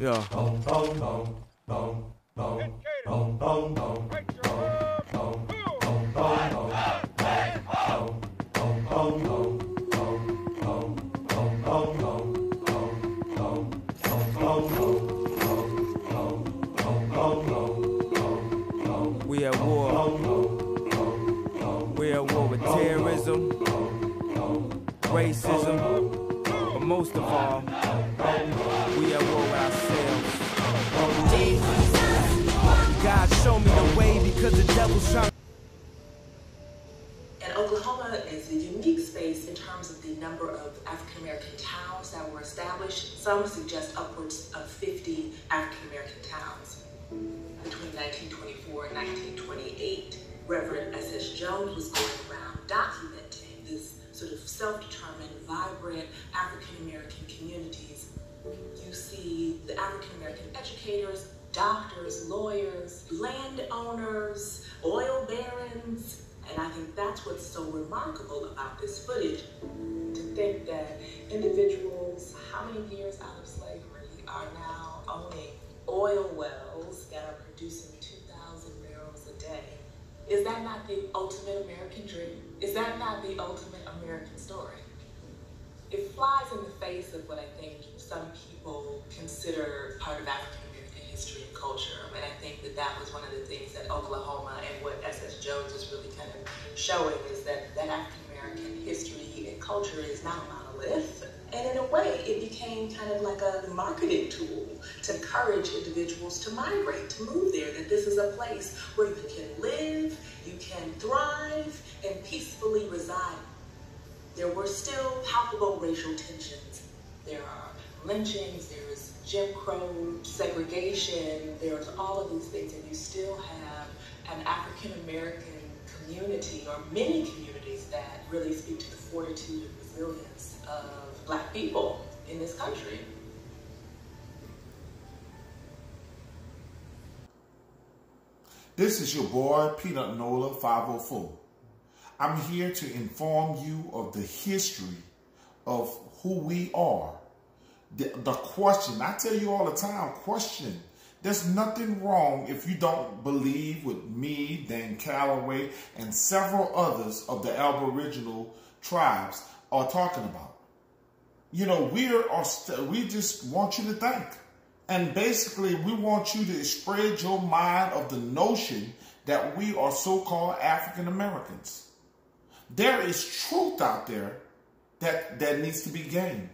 Yeah. We at war. We at war with terrorism, racism, but most of all, we at war with ourselves. God show me the way because the devil's trying. And Oklahoma is a unique space in terms of the number of African American towns that were established. Some suggest upwards of 50 African American towns. Between 1924 and 1928, Reverend S.S. Jones was going around documenting self-determined, vibrant African American communities. You see the African American educators, doctors, lawyers, landowners, oil barons, and I think that's what's so remarkable about this footage. To think that individuals, how many years out of slavery, are now owning oil wells that are producing 2,000 barrels a day. Is that not the ultimate American dream? Is that not the ultimate American story? It flies in the face of what I think some people consider part of African American history and culture. And I think that that was one of the things that Oklahoma and what S.S. Jones was really kind of showing is that, that African American history and culture is not a monolith. And in a way, it became kind of like a marketing tool to encourage individuals to migrate, to move there, that this is a place where you can live, you can thrive, and peacefully reside. There were still palpable racial tensions. There are lynchings, there is Jim Crow segregation, there's all of these things, and you still have an African American community or many communities that really speak to the fortitude resilience of black people in this country. This is your boy, Peanut Nola 504. I'm here to inform you of the history of who we are. The, the question, I tell you all the time, question. There's nothing wrong if you don't believe with me, Dane Calloway, and several others of the Aboriginal tribes are talking about. You know, we are, we just want you to think. And basically, we want you to spread your mind of the notion that we are so-called African Americans. There is truth out there that, that needs to be gained.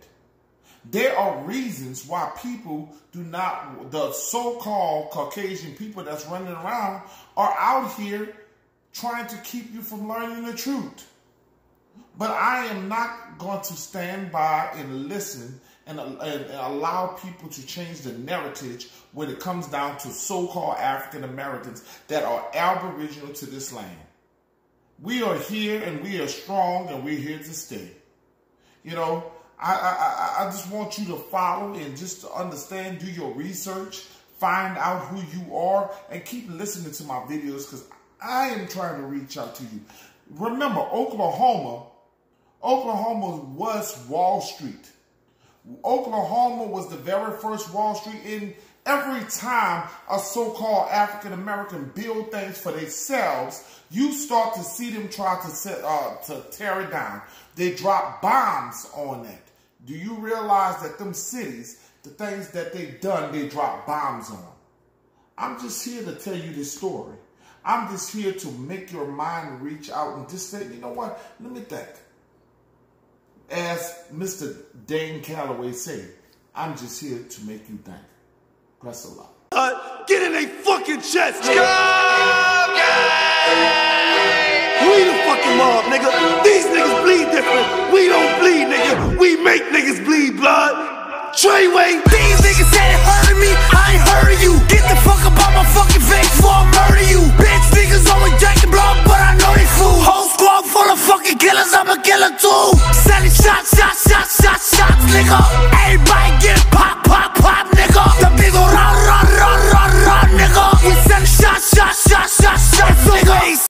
There are reasons why people do not, the so-called Caucasian people that's running around are out here trying to keep you from learning the truth. But I am not going to stand by and listen and, and, and, allow people to change the narrative when it comes down to so-called African Americans that are aboriginal to this land. We are here and we are strong and we're here to stay. You know, I, I, I just want you to follow and just to understand, do your research, find out who you are, and keep listening to my videos because I am trying to reach out to you. Remember, Oklahoma, Oklahoma was Wall Street. Oklahoma was the very first Wall Street in every time a so-called African American build things for themselves, you start to see them try to set, uh, to tear it down. They drop bombs on it. Do you realize that them cities, the things that they've done, they drop bombs on? I'm just here to tell you this story. I'm just here to make your mind reach out and just say, you know what? Let me think. As Mr. Dane Calloway said, I'm just here to make you think. Press a lot. Uh, get in a fucking chest, nigga. We the fucking mob, nigga. These niggas bleed different. We don't bleed, nigga. We make niggas bleed blood. Treyway. These niggas said it hurt me. I ain't heard you. Get the fuck up out my fucking face before I murder you. Bitch niggas always jacking blood, but I know they fool. Whole squad full of fucking killers. I'm a killer too. Shots, shots, shots, shots, shots, nigga.